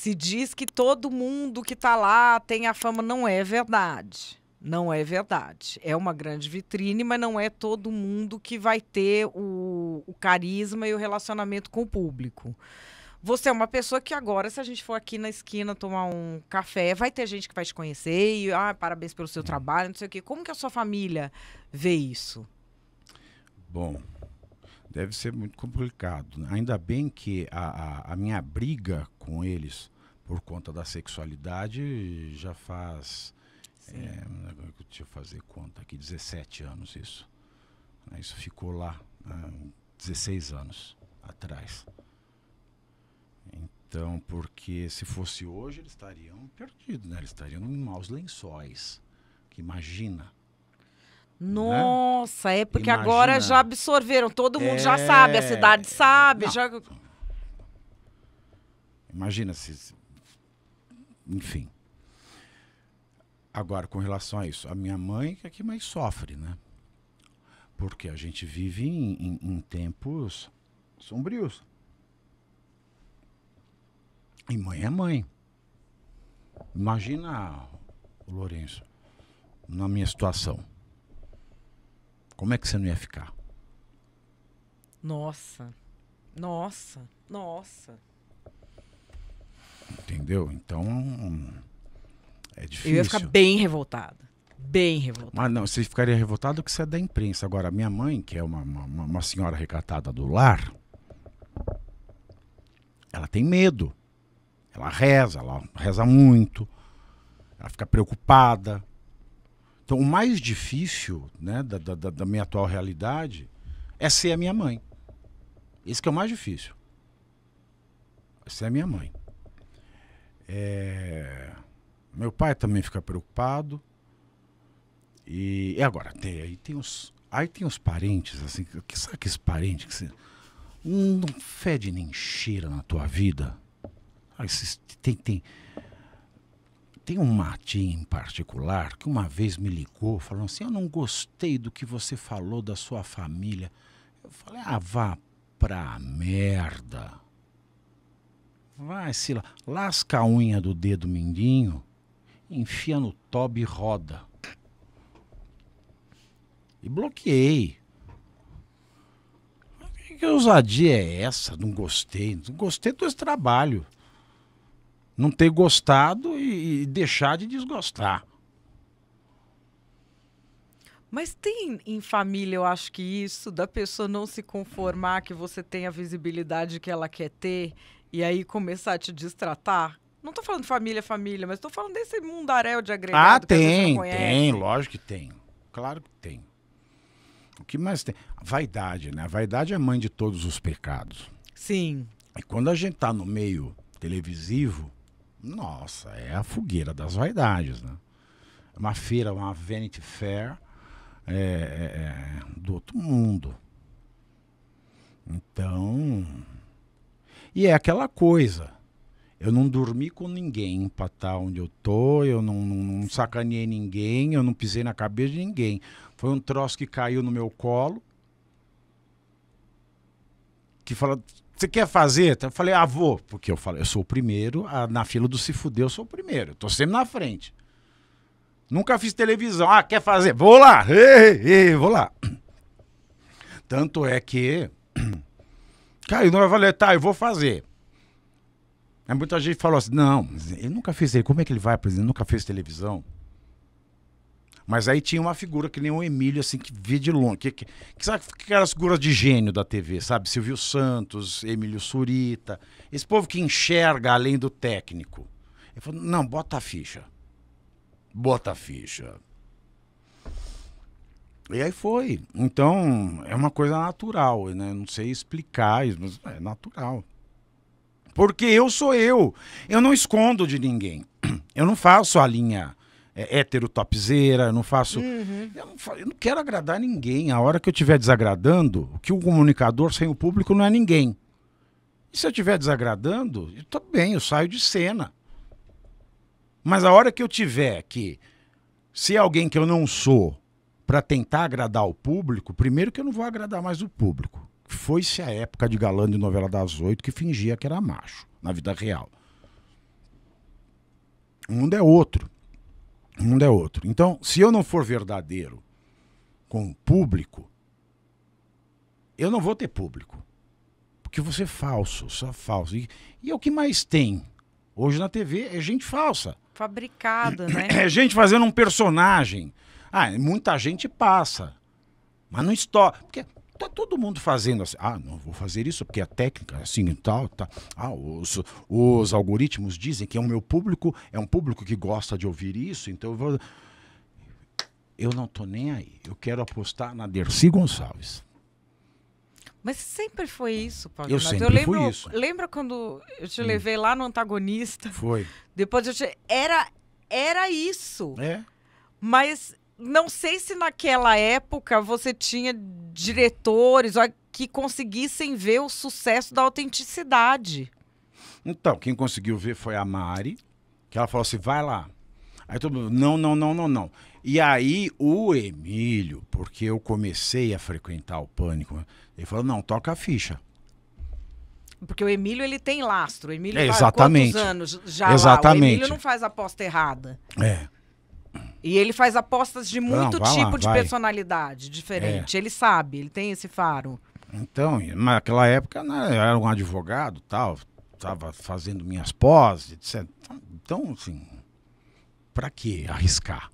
Se diz que todo mundo que está lá tem a fama, não é verdade. Não é verdade. É uma grande vitrine, mas não é todo mundo que vai ter o, o carisma e o relacionamento com o público. Você é uma pessoa que agora, se a gente for aqui na esquina tomar um café, vai ter gente que vai te conhecer e ah, parabéns pelo seu trabalho, não sei o quê. Como que a sua família vê isso? Bom, deve ser muito complicado. né? Ainda bem que a, a, a minha briga com eles por conta da sexualidade já faz. É, deixa eu fazer conta aqui, 17 anos isso. Né, Isso ficou lá, há 16 anos atrás. Então, porque se fosse hoje, eles estariam perdidos, né? Eles estariam em maus lençóis. Que imagina. Nossa, é porque agora Imagina. já absorveram, todo mundo já É, sabe, a cidade sabe, não. já Imagina se. Enfim. Agora, com relação a isso, a minha mãe que é que mais sofre, né? Porque a gente vive em, em- em tempos sombrios. E mãe é mãe. Imagina o Lourenço na minha situação. Como é que você não ia ficar? Nossa. Nossa. Nossa. Entendeu? Então. É difícil. Eu ia ficar bem revoltada. Bem revoltada. Mas não, você ficaria revoltado que você é da imprensa. Agora, minha mãe, que é uma, uma, uma- uma senhora recatada do lar, ela tem medo. Ela reza, ela reza muito. Ela fica preocupada. Então, o mais difícil né, da, da, da- minha atual realidade é ser a minha mãe. Esse que é o mais difícil. É ser a minha mãe. É, Meu pai também fica preocupado. E, e agora, tem, aí tem os. Aí tem os parentes, assim, que, sabe aqueles parentes que você não fede nem cheira na tua vida? Ah, tem, tem, tem um matinho em particular que uma vez me ligou falando assim, eu não gostei do que você falou da sua família. Eu falei, ah, vá pra merda. Vai se lasca a unha do dedo mindinho, enfia no tobe e roda. E bloqueei. Que, ousadia é essa? Não gostei. Não gostei do trabalho. Não ter gostado e, e deixar de desgostar. Mas tem em família, eu acho que isso, da pessoa não se conformar que você tem a visibilidade que ela quer ter e aí começar a te distratar? Não tô falando família, família, mas tô falando desse mundaréu de Ah, agregado não tem, tem, lógico que tem. Claro que tem. O que mais tem? A vaidade, né? A vaidade é mãe de todos os pecados. Sim. E quando a gente tá no meio televisivo, nossa, é a fogueira das vaidades, né? Uma feira, uma Vanity Fair é, é, é, do outro mundo. Então. E é aquela coisa. Eu não dormi com ninguém pra estar onde eu tô, eu não, não, não sacaneei ninguém, eu não pisei na cabeça de ninguém. Foi um troço que caiu no meu colo. Que fala, você quer fazer? Eu falei, ah, vou. Porque eu falei, eu sou o primeiro, a- na fila do se fuder, eu sou o primeiro. Eu tô sempre na frente. Nunca fiz televisão. Ah, quer fazer? Vou lá. Ei, ei, vou lá. Tanto é que. Caiu, não vai valer, tá, eu vou fazer. Aí muita gente falou assim: não, ele nunca ele. Como é que ele vai, presidente? Nunca fez televisão. Mas aí tinha uma figura que nem o Emílio, assim, que via de longe. Que, que, que sabe aquelas figuras de gênio da TV, sabe? Silvio Santos, Emílio Surita. Esse povo que enxerga além do técnico. Ele falou: não, bota a ficha. Bota a ficha. E aí foi. Então, é uma coisa natural, né? Não sei explicar mas é natural. Porque eu sou eu. Eu não escondo de ninguém. Eu não faço a linha é, hétero topzeira, eu não faço. Eu, não eu não quero agradar ninguém. A hora que eu estiver desagradando, que o comunicador sem o público não é ninguém. E se eu estiver desagradando, eu tô bem, eu saio de cena. Mas a hora que eu tiver que ser alguém que eu não sou para tentar agradar o público, primeiro que eu não vou agradar mais o público. Foi-se a época de galã de novela das oito que fingia que era macho, na vida real. O mundo é outro. Mundo é outro. Então, se eu não for verdadeiro com o público, eu não vou ter público. Porque você é falso, só falso. E, e é o que mais tem hoje na TV é gente falsa. Fabricada, né? É gente fazendo um personagem. Ah, muita gente passa. Mas não estoura. Porque tá todo mundo fazendo assim. Ah, não vou fazer isso porque a técnica é assim e tal. Tá. Ah, os, os algoritmos dizem que é o meu público, é um público que gosta de ouvir isso, então eu vou. Eu não tô nem aí. Eu quero apostar na Dercy Gonçalves. Mas sempre foi isso, Paulo. Eu Renato. sempre lembro, fui isso. Lembra quando eu te levei lá no antagonista? Foi. Depois eu te... Era, era isso. É. Mas não sei se naquela época você tinha diretores ó, que conseguissem ver o sucesso da autenticidade. Então, quem conseguiu ver foi a Mari, que ela falou assim: vai lá. Aí todo mundo, não, não, não, não, não. E aí o Emílio, porque eu comecei a frequentar o Pânico, ele falou: não, toca a ficha. Porque o Emílio ele tem lastro. O Emílio É, exatamente. quantos anos já lá? O Exatamente. Emílio não faz aposta errada. É. E ele faz apostas de muito lá, tipo de vai. É. personalidade diferente. Ele sabe, ele tem esse faro. Então, naquela época, né, eu era um advogado tal, estava fazendo minhas poses, etc. Então, assim, para que arriscar?